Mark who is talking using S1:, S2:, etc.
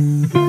S1: Bye.